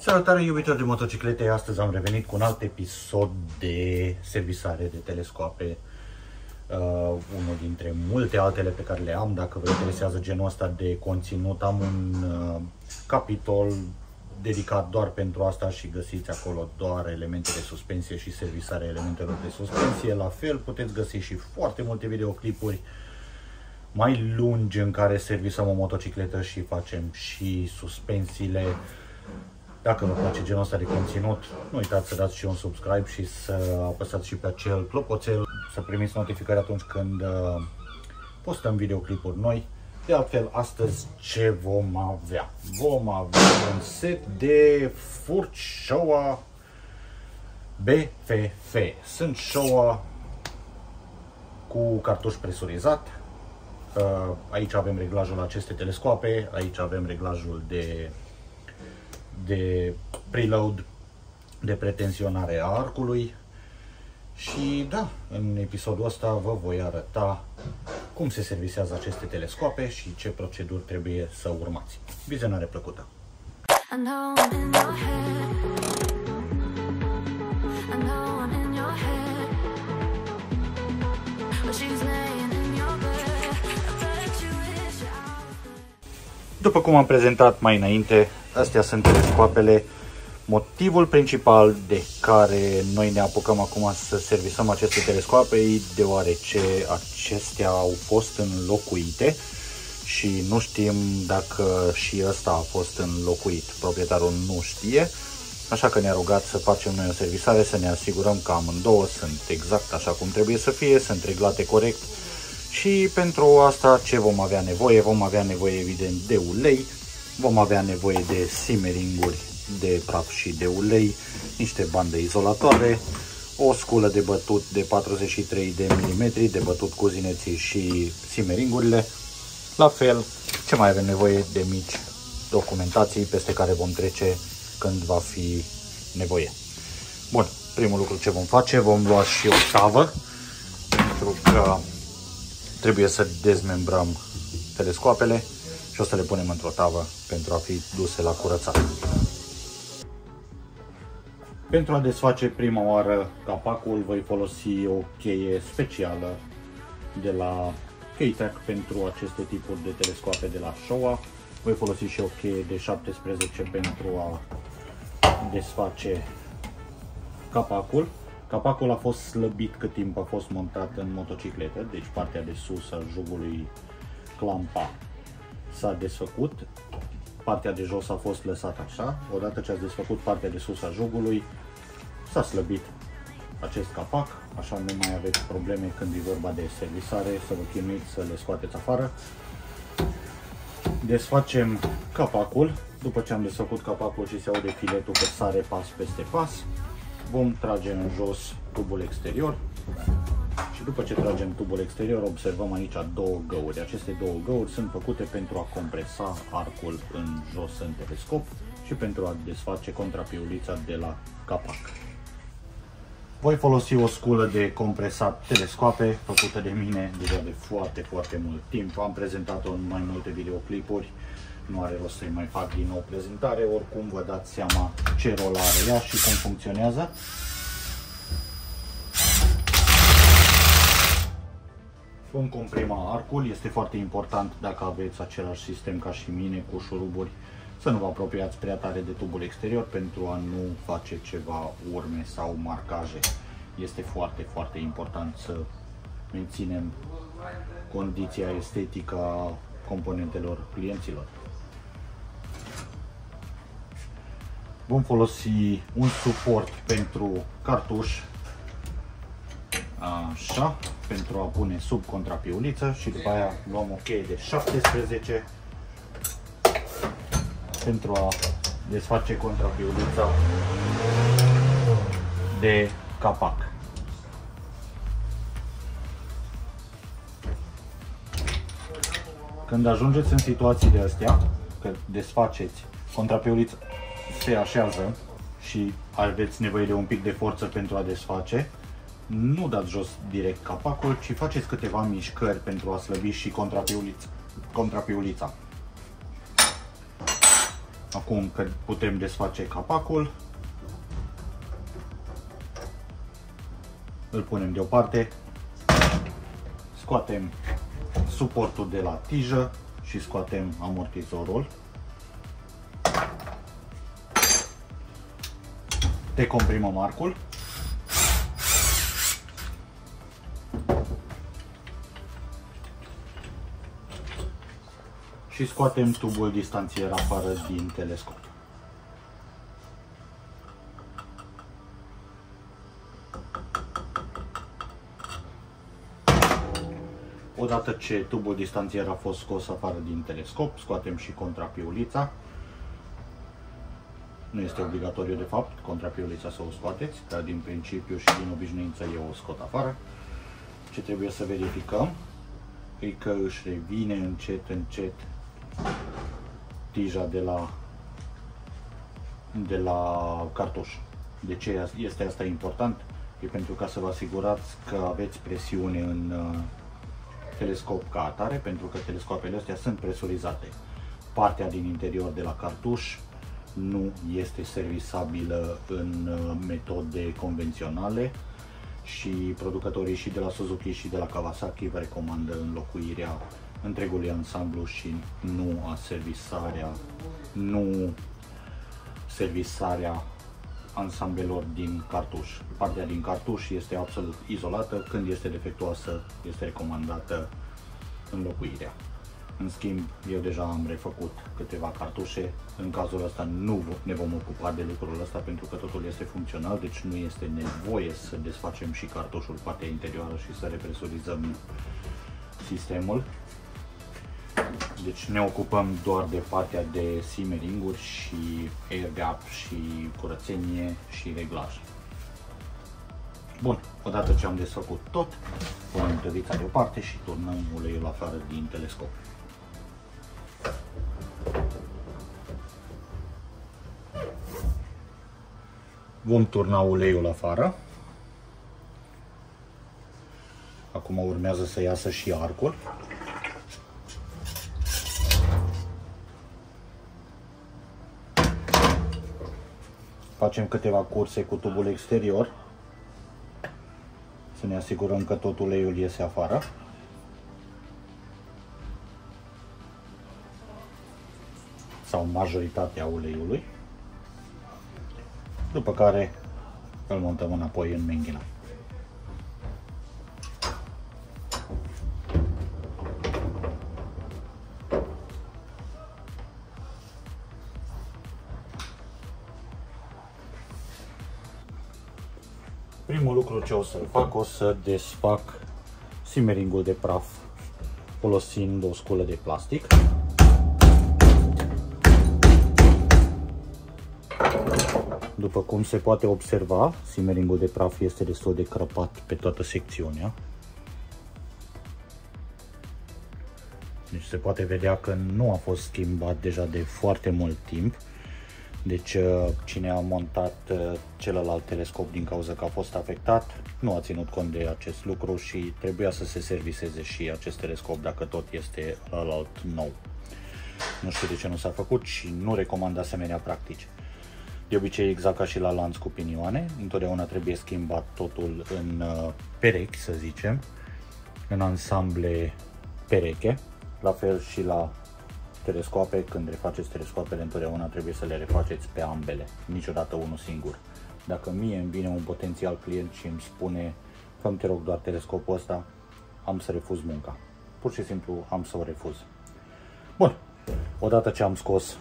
Salutare iubitori de motociclete, astăzi am revenit cu un alt episod de servisare de telescoape uh, Unul dintre multe altele pe care le am, dacă vă interesează genul ăsta de conținut Am un uh, capitol dedicat doar pentru asta și găsiți acolo doar elemente de suspensie și servisarea elementelor de suspensie. La fel puteți găsi și foarte multe videoclipuri mai lungi în care servisăm o motocicletă și facem și suspensiile dacă vă place genul ăsta de conținut, nu uitați să dați și un subscribe și să apăsați și pe acel clopoțel să primiți notificări atunci când uh, postăm videoclipuri noi. De altfel, astăzi ce vom avea? Vom avea un set de furci Showa BFF. Sunt Showa cu cartuș presurizat. Uh, aici avem reglajul la aceste telescoape, aici avem reglajul de de preload, de pretensionare a arcului. Și da, în episodul ăsta vă voi arăta cum se servisează aceste telescoape și ce proceduri trebuie să urmați. Vizionare plăcută! După cum am prezentat mai înainte, Astea sunt telescoapele. Motivul principal de care noi ne apucăm acum să servisăm aceste telescoape e deoarece acestea au fost înlocuite și nu știm dacă și ăsta a fost înlocuit. Proprietarul nu știe, așa că ne-a rugat să facem noi o servisare, să ne asigurăm că amândouă sunt exact așa cum trebuie să fie, sunt reglate corect și pentru asta ce vom avea nevoie? Vom avea nevoie evident de ulei, Vom avea nevoie de simeringuri de praf și de ulei, niște bande izolatoare, o sculă de bătut de 43 de mm de bătut cu zineții și simeringurile. La fel, ce mai avem nevoie de mici documentații peste care vom trece când va fi nevoie. Bun, primul lucru ce vom face, vom lua și o tavă, pentru că trebuie să dezmembrăm telescoapele și o să le punem într-o tavă pentru a fi duse la curățat. Pentru a desface prima oară capacul voi folosi o cheie specială de la Keytech pentru aceste tipuri de telescoape de la Showa. Voi folosi și o cheie de 17 pentru a desface capacul. Capacul a fost slăbit cât timp a fost montat în motocicletă, deci partea de sus a jugului clampa s-a desfăcut, partea de jos a fost lăsată așa, odată ce ați desfăcut partea de sus a jugului, s-a slăbit acest capac, așa nu mai aveți probleme când e vorba de servisare, să vă chinuiți să le scoateți afară. Desfacem capacul, după ce am desfăcut capacul și se aude filetul că sare pas peste pas, vom trage în jos tubul exterior, și după ce tragem tubul exterior, observăm aici două găuri. Aceste două găuri sunt făcute pentru a compresa arcul în jos în telescop și pentru a desface contrapiulița de la capac. Voi folosi o sculă de compresat telescoape făcută de mine deja de foarte, foarte mult timp. Am prezentat-o în mai multe videoclipuri, nu are rost să-i mai fac din nou prezentare, oricum vă dați seama ce rol are ea și cum funcționează. Vom comprima arcul, este foarte important dacă aveți același sistem ca și mine cu șuruburi să nu vă apropiați prea tare de tubul exterior pentru a nu face ceva urme sau marcaje. Este foarte, foarte important să menținem condiția estetică a componentelor clienților. Vom folosi un suport pentru cartuș Așa, pentru a pune sub contrapiuliță și după aia luăm o cheie de 17 pentru a desface contrapiulița de capac. Când ajungeți în situații de astea, că desfaceți contrapiulița se așează și aveți nevoie de un pic de forță pentru a desface, nu dați jos direct capacul, ci faceți câteva mișcări pentru a slăbi și contrapiulița. contrapiulița. Acum că putem desface capacul, îl punem deoparte, scoatem suportul de la tijă și scoatem amortizorul. Decomprimăm arcul. Și scoatem tubul distanțier afară din telescop. Odată ce tubul distanțier a fost scos afară din telescop, scoatem și contrapiulița. Nu este obligatoriu de fapt contrapiulița să o scoateți, dar din principiu și din obișnuință eu o scot afară. Ce trebuie să verificăm e că își revine încet, încet tija de la, de la cartuș. De ce este asta important? E pentru ca să vă asigurați că aveți presiune în uh, telescop ca atare, pentru că telescoapele astea sunt presurizate. Partea din interior de la cartuș nu este servisabilă în uh, metode convenționale și producătorii și de la Suzuki și de la Kawasaki vă recomandă înlocuirea întregului ansamblu și nu a servisarea, nu servisarea ansamblelor din cartuș. Partea din cartuș este absolut izolată, când este defectuoasă este recomandată înlocuirea. În schimb, eu deja am refăcut câteva cartușe. În cazul ăsta nu ne vom ocupa de lucrul ăsta pentru că totul este funcțional, deci nu este nevoie să desfacem și cartușul partea interioară și să represurizăm sistemul. Deci ne ocupăm doar de partea de simmering-uri și air gap și curățenie și reglaj. Bun, odată ce am desfăcut tot, punem tăvița deoparte și turnăm uleiul afară din telescop. Vom turna uleiul afară. Acum urmează să iasă și arcul. Facem câteva curse cu tubul exterior. Să ne asigurăm că tot uleiul iese afară. Sau majoritatea uleiului. După care îl montăm înapoi în menghina. Primul lucru ce o să fac, o să desfac simmeringul de praf folosind o sculă de plastic. După cum se poate observa, simmeringul de praf este destul de crăpat pe toată secțiunea. Deci se poate vedea că nu a fost schimbat deja de foarte mult timp. Deci uh, cine a montat uh, celălalt telescop din cauza că a fost afectat nu a ținut cont de acest lucru și trebuia să se serviseze și acest telescop dacă tot este alt nou. Nu știu de ce nu s-a făcut și nu recomand asemenea practici. De obicei, exact ca și la lanț cu pinioane, întotdeauna trebuie schimbat totul în uh, perechi, să zicem, în ansamble pereche, la fel și la telescoape, când refaceți telescoapele, întotdeauna trebuie să le refaceți pe ambele, niciodată unul singur. Dacă mie îmi vine un potențial client și îmi spune, fă te rog doar telescopul ăsta, am să refuz munca. Pur și simplu am să o refuz. Bun, odată ce am scos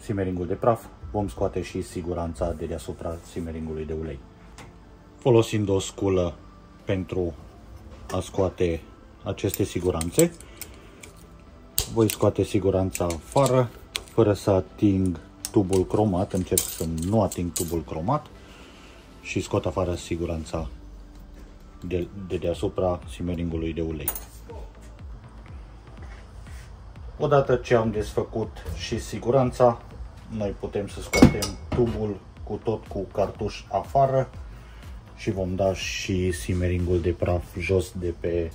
simmeringul de praf, vom scoate și siguranța de deasupra simmeringului de ulei. Folosind o sculă pentru a scoate aceste siguranțe, voi scoate siguranța afară, fără să ating tubul cromat, încerc să nu ating tubul cromat și scot afară siguranța de, de deasupra simeringului de ulei. Odată ce am desfăcut și siguranța, noi putem să scoatem tubul cu tot cu cartuș afară și vom da și simeringul de praf jos de pe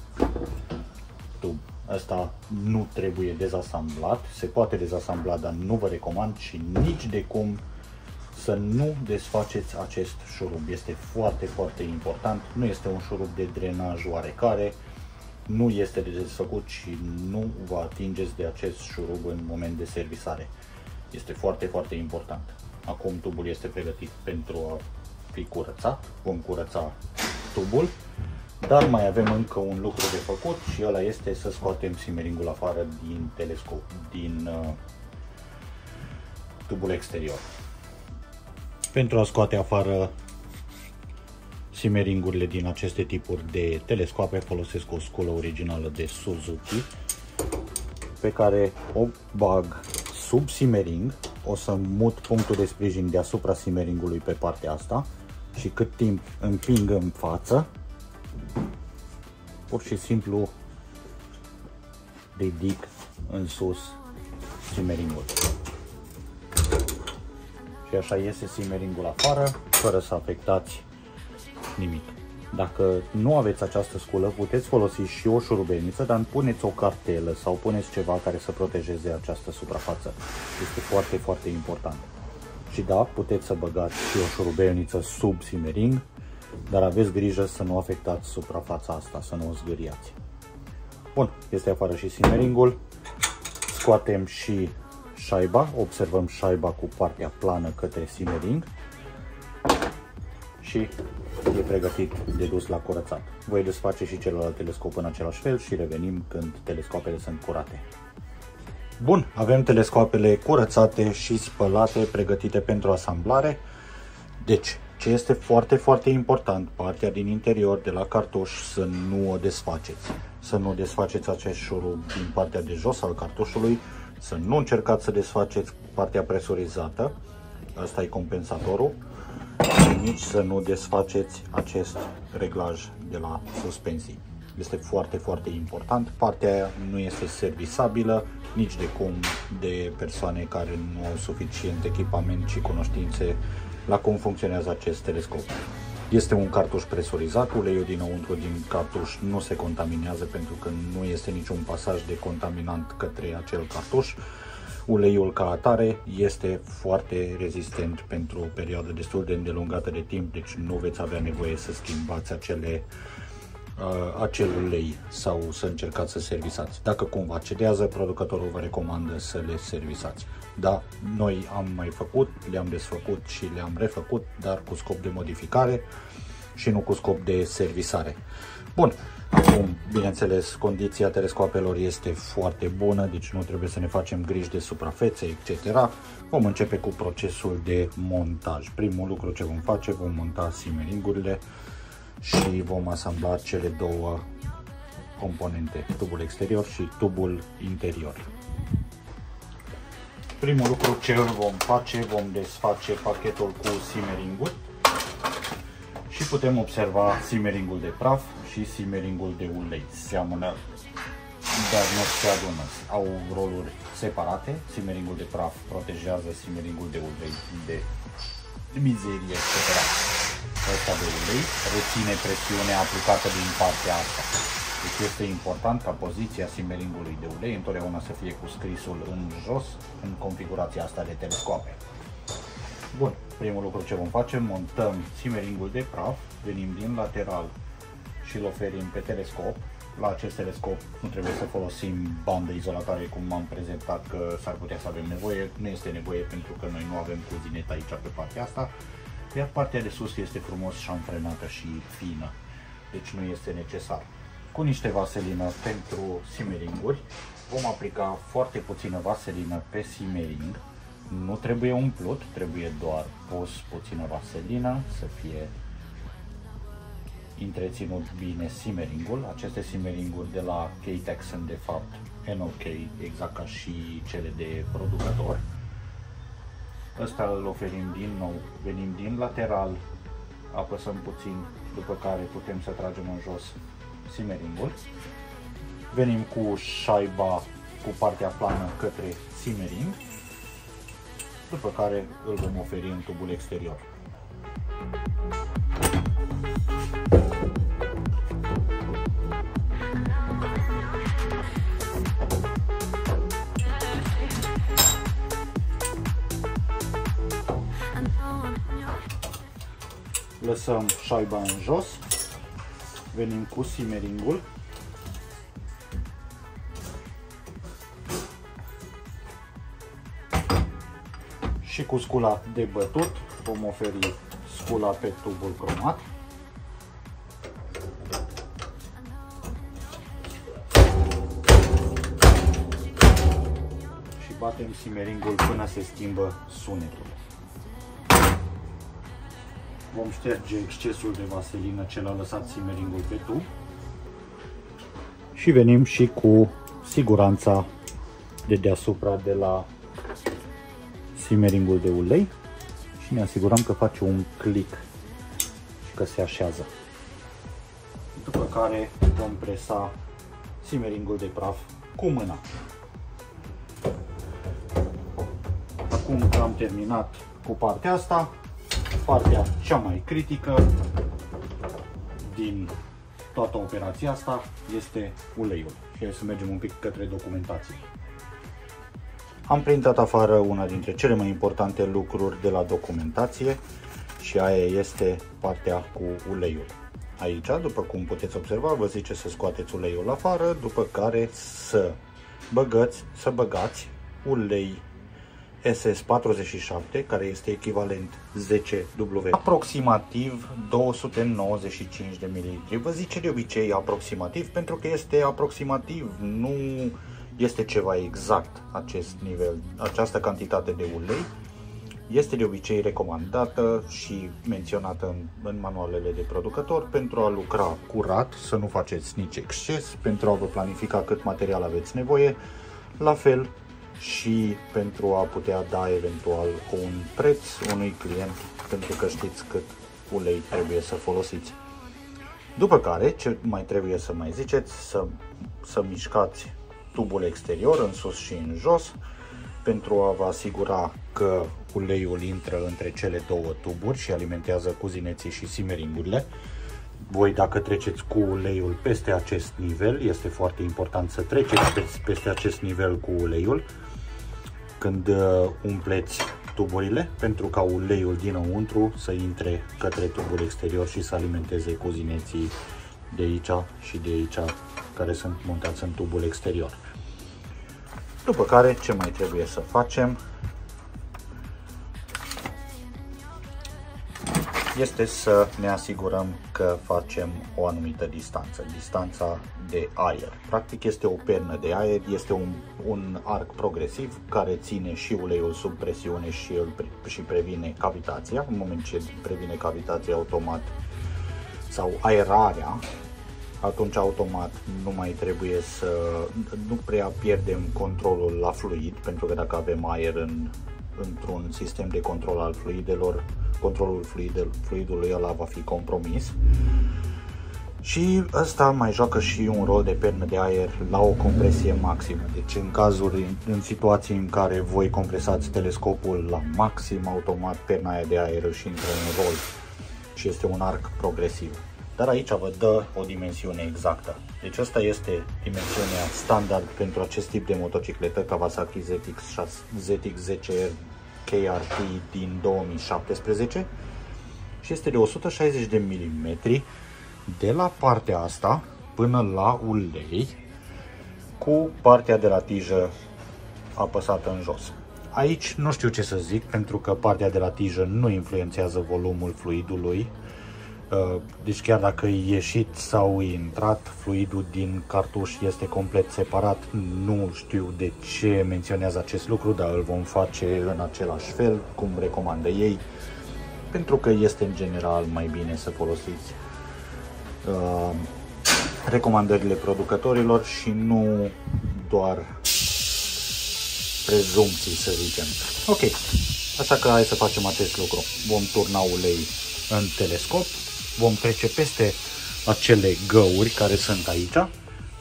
tub. Asta nu trebuie dezasamblat, se poate dezasambla, dar nu vă recomand și nici de cum să nu desfaceți acest șurub. Este foarte, foarte important. Nu este un șurub de drenaj oarecare, nu este de desfăcut și nu vă atingeți de acest șurub în moment de servisare. Este foarte, foarte important. Acum tubul este pregătit pentru a fi curățat. Vom curăța tubul, dar mai avem încă un lucru de făcut și ăla este să scoatem simeringul afară din telescop, din uh, tubul exterior. Pentru a scoate afară simeringurile din aceste tipuri de telescoape folosesc o sculă originală de Suzuki pe care o bag sub simering, o să mut punctul de sprijin deasupra simeringului pe partea asta și cât timp împing în față, pur și simplu ridic în sus simeringul. Și așa iese simeringul afară, fără să afectați nimic. Dacă nu aveți această sculă, puteți folosi și o șurubelniță, dar puneți o cartelă sau puneți ceva care să protejeze această suprafață. Este foarte, foarte important. Și da, puteți să băgați și o șurubelniță sub simering, dar aveți grijă să nu afectați suprafața asta, să nu o zgâriați. Bun, este afară și simeringul. Scoatem și șaiba, observăm șaiba cu partea plană către simering și e pregătit de dus la curățat. Voi desface și celălalt telescop în același fel și revenim când telescoapele sunt curate. Bun, avem telescoapele curățate și spălate, pregătite pentru asamblare. Deci, ce este foarte, foarte important, partea din interior de la cartuș să nu o desfaceți. Să nu desfaceți acest șurub din partea de jos al cartușului, să nu încercați să desfaceți partea presurizată, asta e compensatorul, și nici să nu desfaceți acest reglaj de la suspensii. Este foarte, foarte important. Partea aia nu este servisabilă nici de cum de persoane care nu au suficient echipament și cunoștințe la cum funcționează acest telescop. Este un cartuș presurizat, uleiul dinăuntru din cartuș nu se contaminează pentru că nu este niciun pasaj de contaminant către acel cartuș. Uleiul ca atare este foarte rezistent pentru o perioadă destul de îndelungată de timp, deci nu veți avea nevoie să schimbați acele uh, acel ulei sau să încercați să servisați. Dacă cumva cedează, producătorul vă recomandă să le servisați. Da, noi am mai făcut, le-am desfăcut și le-am refăcut, dar cu scop de modificare și nu cu scop de servisare. Bun, acum, bineînțeles, condiția telescoapelor este foarte bună, deci nu trebuie să ne facem griji de suprafețe, etc. Vom începe cu procesul de montaj. Primul lucru ce vom face, vom monta simeringurile și vom asambla cele două componente, tubul exterior și tubul interior. Primul lucru ce îl vom face, vom desface pachetul cu simmeringul și putem observa simmeringul de praf și simmeringul de ulei. Seamănă, dar nu se adună. Au roluri separate. Simmeringul de praf protejează simmeringul de ulei de mizerie, etc. Ăsta de ulei reține presiunea aplicată din partea asta. Deci este important ca poziția simmeringului de ulei întotdeauna să fie cu scrisul în jos în configurația asta de telescoape. Bun, primul lucru ce vom face, montăm simmeringul de praf, venim din lateral și îl oferim pe telescop. La acest telescop nu trebuie să folosim bandă izolatoare cum am prezentat că s-ar putea să avem nevoie. Nu este nevoie pentru că noi nu avem cuzinet aici pe partea asta. Iar partea de sus este frumos șanfrenată și fină. Deci nu este necesar cu niște vaselină pentru simeringuri. Vom aplica foarte puțină vaselină pe simering. Nu trebuie umplut, trebuie doar pus puțină vaselină să fie întreținut bine simeringul. Aceste simeringuri de la K-Tex sunt de fapt NOK, exact ca și cele de producător. Ăsta îl oferim din nou, venim din lateral, apăsăm puțin, după care putem să tragem în jos simmeringul. Venim cu șaiba cu partea plană către simmering, după care îl vom oferi în tubul exterior. lăsăm șaiba în jos venim cu simeringul. Și cu scula de bătut vom oferi scula pe tubul cromat. Și batem simeringul până se schimbă sunetul. Vom șterge excesul de vaselină ce l-a lăsat simeringul pe tub. Și venim și cu siguranța de deasupra de la simeringul de ulei și ne asigurăm că face un click și că se așează. După care vom presa simeringul de praf cu mâna. Acum că am terminat cu partea asta, partea cea mai critică din toată operația asta este uleiul. Și hai să mergem un pic către documentație. Am printat afară una dintre cele mai importante lucruri de la documentație și aia este partea cu uleiul. Aici, după cum puteți observa, vă zice să scoateți uleiul afară, după care să băgați, să băgați ulei SS47, care este echivalent 10W, aproximativ 295 de ml. Vă zice de obicei aproximativ pentru că este aproximativ, nu este ceva exact acest nivel, această cantitate de ulei. Este de obicei recomandată și menționată în, în manualele de producător pentru a lucra curat, să nu faceți nici exces, pentru a vă planifica cât material aveți nevoie, la fel și pentru a putea da eventual un preț unui client pentru că știți cât ulei trebuie să folosiți. După care, ce mai trebuie să mai ziceți, să, să mișcați tubul exterior în sus și în jos pentru a vă asigura că uleiul intră între cele două tuburi și alimentează cuzineții și simeringurile. Voi dacă treceți cu uleiul peste acest nivel, este foarte important să treceți peste acest nivel cu uleiul când uh, umpleți tuburile pentru ca uleiul dinăuntru să intre către tubul exterior și să alimenteze cuzineții de aici și de aici care sunt montați în tubul exterior. După care, ce mai trebuie să facem? Este să ne asigurăm că facem o anumită distanță, distanța de aer. Practic este o pernă de aer, este un, un arc progresiv care ține și uleiul sub presiune și, îl, și previne cavitația. În moment ce previne cavitația automat sau aerarea, atunci automat nu mai trebuie să, nu prea pierdem controlul la fluid, pentru că dacă avem aer în, într-un sistem de control al fluidelor, controlul fluidel, fluidului ăla va fi compromis. Și ăsta mai joacă și un rol de pernă de aer la o compresie maximă. Deci în cazuri, în situații în care voi compresați telescopul la maxim, automat perna aia de aer își intră în rol și este un arc progresiv dar aici vă dă o dimensiune exactă. Deci asta este dimensiunea standard pentru acest tip de motocicletă Kawasaki ZX, ZX10R KRT din 2017 și este de 160 de mm de la partea asta până la ulei cu partea de la tijă apăsată în jos. Aici nu știu ce să zic pentru că partea de la tijă nu influențează volumul fluidului Uh, deci chiar dacă e ieșit sau e intrat, fluidul din cartuș este complet separat. Nu știu de ce menționează acest lucru, dar îl vom face în același fel, cum recomandă ei, pentru că este în general mai bine să folosiți uh, recomandările producătorilor și nu doar prezumții, să zicem. Ok, așa că hai să facem acest lucru. Vom turna ulei în telescop vom trece peste acele găuri care sunt aici,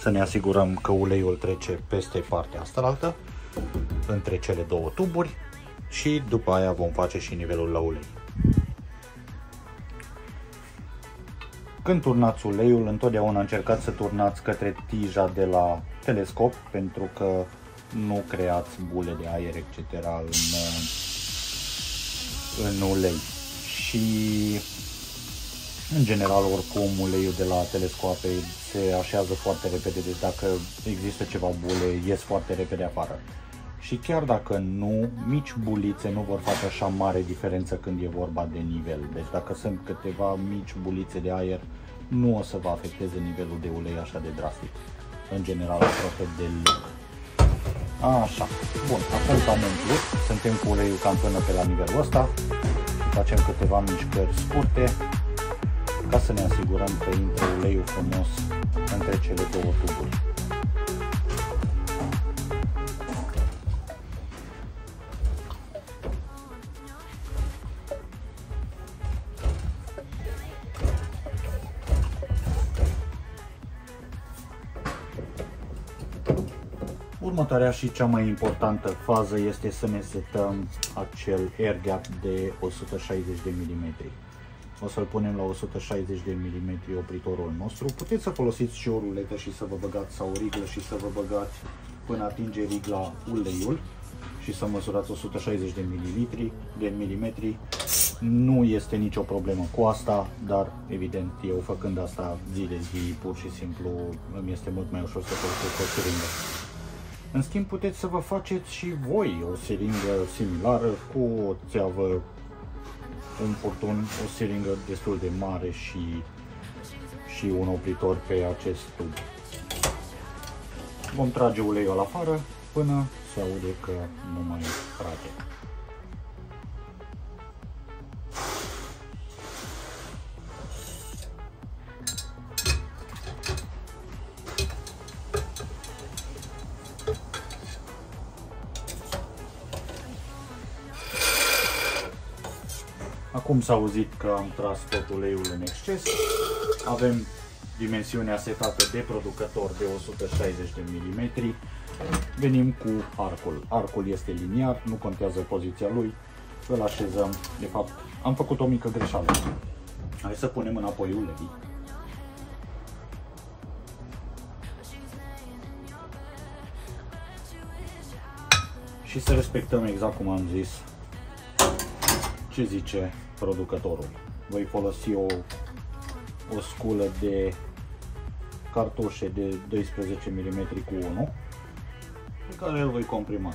să ne asigurăm că uleiul trece peste partea asta altă, între cele două tuburi și după aia vom face și nivelul la ulei. Când turnați uleiul, întotdeauna încercați să turnați către tija de la telescop pentru că nu creați bule de aer etc. în, în ulei. Și În general, oricum, uleiul de la telescoape se așează foarte repede, deci dacă există ceva bule, ies foarte repede afară. Și chiar dacă nu, mici bulițe nu vor face așa mare diferență când e vorba de nivel. Deci dacă sunt câteva mici bulițe de aer, nu o să vă afecteze nivelul de ulei așa de drastic. În general, aproape deloc. Așa, bun, acum că am umplut, suntem cu uleiul cam până pe la nivelul ăsta. Facem câteva mișcări scurte ca să ne asigurăm că intră uleiul frumos între cele două tuburi. Următoarea și cea mai importantă fază este să ne setăm acel air gap de 160 de mm. O să-l punem la 160 de mm opritorul nostru. Puteți să folosiți și o ruletă și să vă băgați sau o riglă și să vă băgați până atinge rigla uleiul și să măsurați 160 de mm, de milimetri. Nu este nicio problemă cu asta, dar evident eu făcând asta zi de zi, pur și simplu îmi este mult mai ușor să folosesc o siringă. În schimb, puteți să vă faceți și voi o siringă similară cu o țeavă, un furtun, o siringă destul de mare și, și un opritor pe acest tub. Vom trage uleiul afară până se aude că nu mai trage. S-a auzit că am tras tot uleiul în exces. Avem dimensiunea setată de producător de 160 de mm. Venim cu arcul. Arcul este liniar, nu contează poziția lui. Îl așezăm. De fapt, am făcut o mică greșeală. Hai să punem înapoi ulei. Și să respectăm exact cum am zis ce zice producătorul. Voi folosi o, o sculă de cartușe de 12 mm cu 1 pe care îl voi comprima.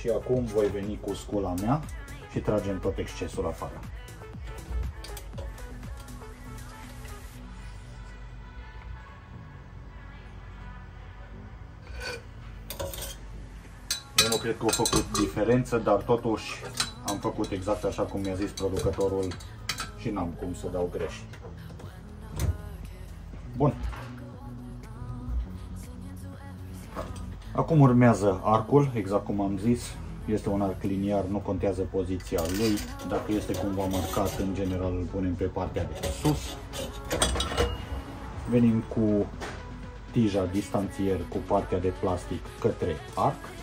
Și acum voi veni cu scula mea și tragem tot excesul afară. Cred că au făcut diferență, dar totuși am făcut exact așa cum mi-a zis producătorul și n-am cum să dau greș. Bun. Acum urmează arcul, exact cum am zis. Este un arc liniar, nu contează poziția lui. Dacă este cumva marcat, în general îl punem pe partea de sus. Venim cu tija distanțier cu partea de plastic către arc.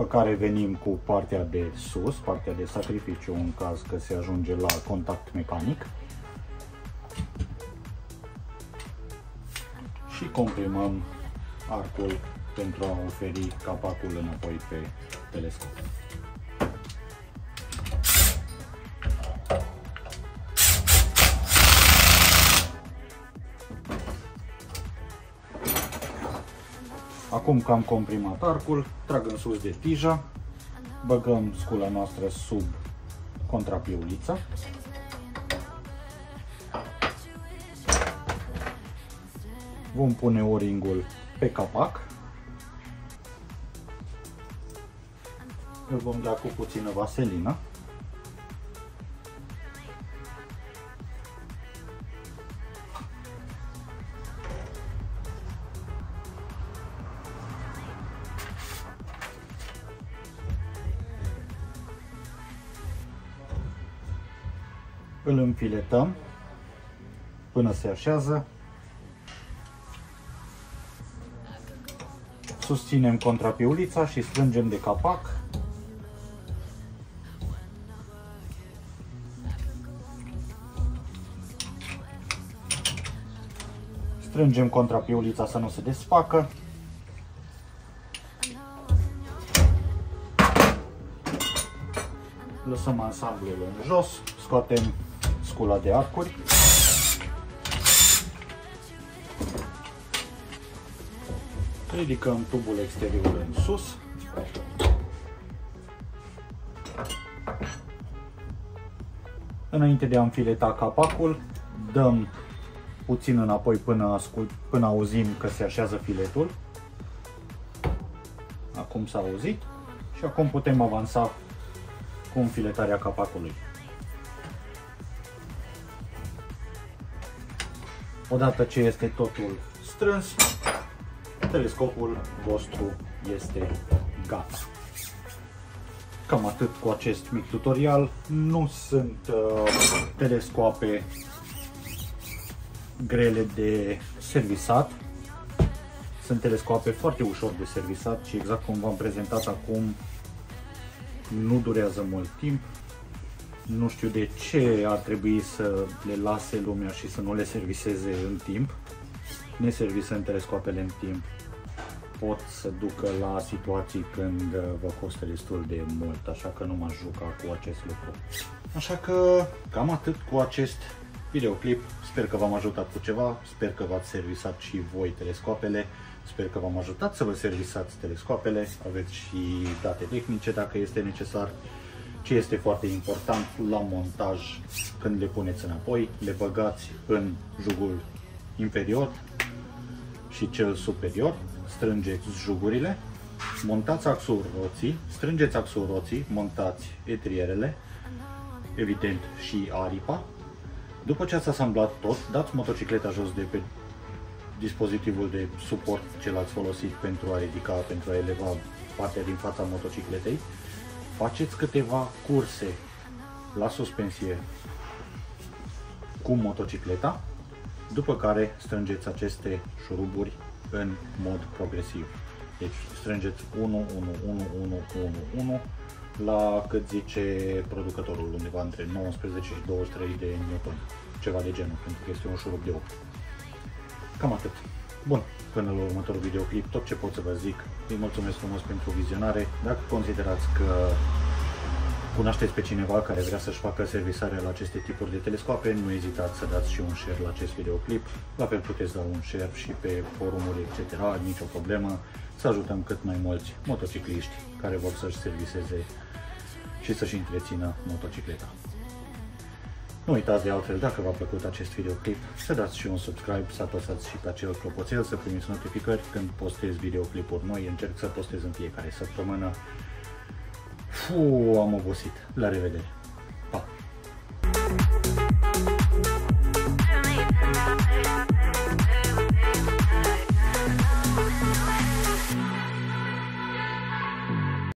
După care venim cu partea de sus, partea de sacrificiu în caz că se ajunge la contact mecanic și comprimăm arcul pentru a oferi capacul înapoi pe telescop. Acum că am comprimat arcul, trag în sus de tija, băgăm scula noastră sub contrapiulița. Vom pune o-ringul pe capac. Îl vom da cu puțină vaselină. Îl înfiletăm până se așează. Susținem contrapiulița și strângem de capac. Strângem contra piulița să nu se desfacă. Lăsăm ansamblul în jos, scoatem scula de arcuri. Ridicăm tubul exterior în sus. Înainte de a înfileta capacul, dăm puțin înapoi până, ascult, până auzim că se așează filetul. Acum s-a auzit și acum putem avansa cu înfiletarea capacului. Odată ce este totul strâns, telescopul vostru este gata. Cam atât cu acest mic tutorial. Nu sunt uh, telescoape grele de servisat. Sunt telescoape foarte ușor de servisat și exact cum v-am prezentat acum, nu durează mult timp. Nu știu de ce ar trebui să le lase lumea și să nu le serviseze în timp. Neservisând telescoapele în timp, pot să ducă la situații când vă costă destul de mult, așa că nu m-aș juca cu acest lucru. Așa că cam atât cu acest videoclip. Sper că v-am ajutat cu ceva, sper că v-ați servisat și voi telescoapele, sper că v-am ajutat să vă servisați telescoapele, aveți și date tehnice dacă este necesar. Ce este foarte important la montaj, când le puneți înapoi, le băgați în jugul inferior și cel superior, strângeți jugurile, montați axul roții, strângeți axul roții, montați etrierele, evident și aripa, după ce ați asamblat tot, dați motocicleta jos de pe dispozitivul de suport ce l-ați folosit pentru a ridica, pentru a eleva partea din fața motocicletei. Faceți câteva curse la suspensie cu motocicleta, după care strângeți aceste șuruburi în mod progresiv. Deci strângeți 1, 1, 1, 1, 1, 1 la cât zice producătorul, undeva între 19 și 23 de Newton, ceva de genul, pentru că este un șurub de 8. Cam atât. Bun, până la următorul videoclip, tot ce pot să vă zic, îi mulțumesc frumos pentru vizionare. Dacă considerați că cunoașteți pe cineva care vrea să-și facă servisarea la aceste tipuri de telescoape, nu ezitați să dați și un share la acest videoclip. La fel puteți da un share și pe forumuri, etc. Nicio problemă. Să ajutăm cât mai mulți motocicliști care vor să-și serviseze și să-și întrețină motocicleta. Nu uitați de altfel, dacă v-a plăcut acest videoclip, să dați și un subscribe, să apăsați și pe acel clopoțel, să primiți notificări când postez videoclipuri noi. Încerc să postez în fiecare săptămână. Fu, am obosit. La revedere!